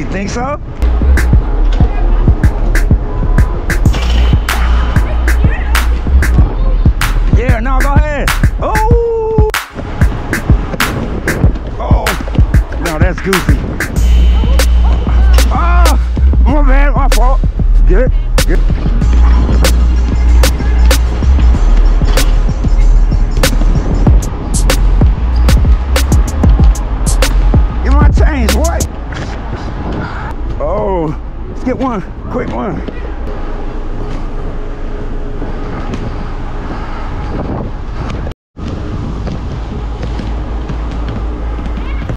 You think so? Yeah, no, go ahead. Oh! Oh! No, that's goofy. Oh! My bad, my fault. Good, good. Let's get one, quick one.